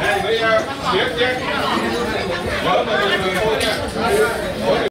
Hey, bây giờ, tiếp tiếp. Vỡ